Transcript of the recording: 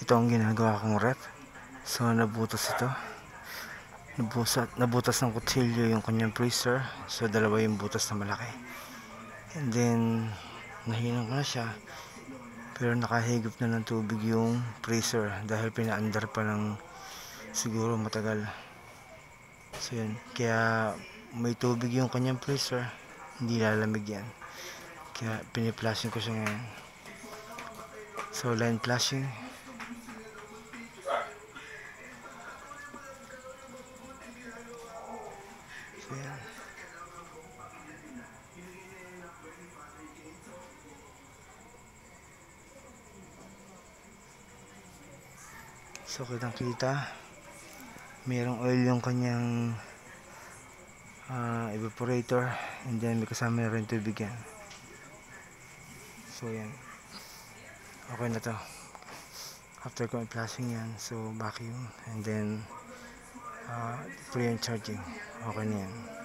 ito ang ginagawa kong rep. So nabutas ito. Nabutas, nabutas ng kutsilyo yung kanyang freezer. So dalawa yung butas na malaki. And then nahinan ko na siya. Pero nakahigop na ng tubig yung freezer dahil pinaandar pa ng siguro matagal. So yun. Kaya may tubig yung kanyang freezer. Hindi lalamig yan. Kaya piniplushing ko siya ngayon. So line flushing So kitang kita Merong oil yung kanyang ah, evaporator and then may kasama na rin tubig yan. So yan. Okay na to. After ko i-flashing yan, so vacuum and then uh, free and charging. Okay na yan.